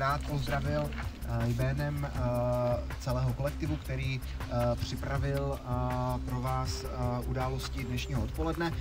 rád pozdravil jménem celého kolektivu, který připravil pro vás události dnešního odpoledne.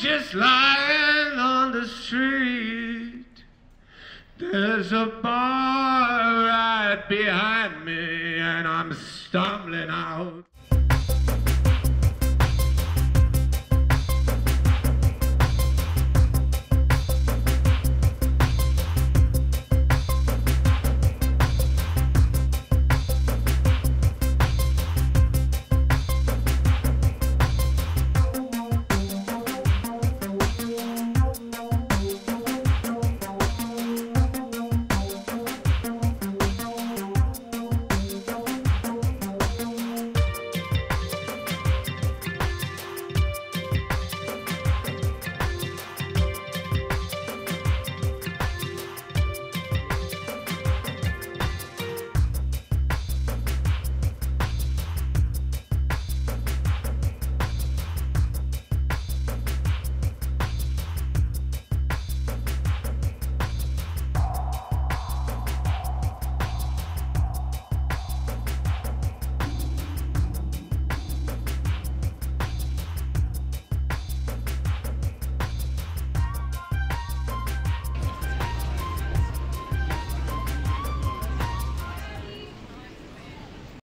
Just lying on the street. There's a bar right behind me, and I'm stuck